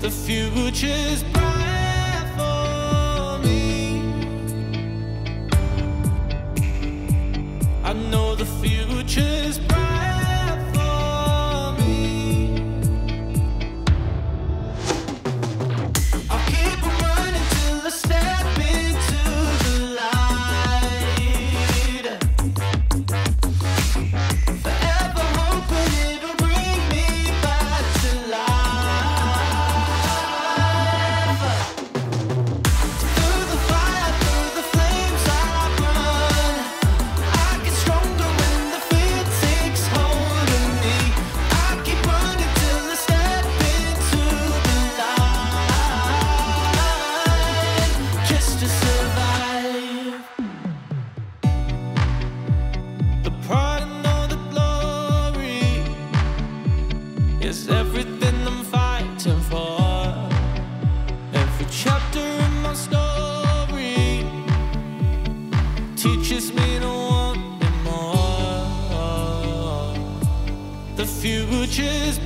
The future's bright future's